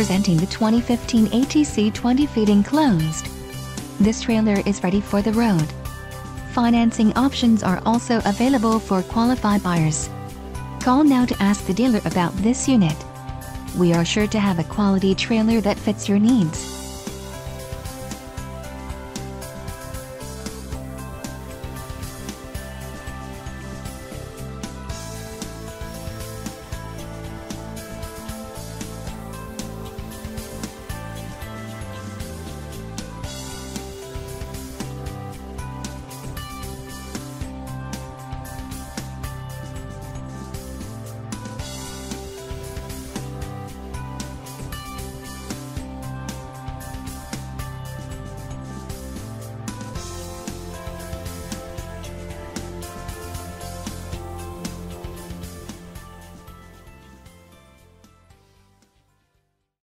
presenting the 2015 ATC 20 feet enclosed. This trailer is ready for the road. Financing options are also available for qualified buyers. Call now to ask the dealer about this unit. We are sure to have a quality trailer that fits your needs.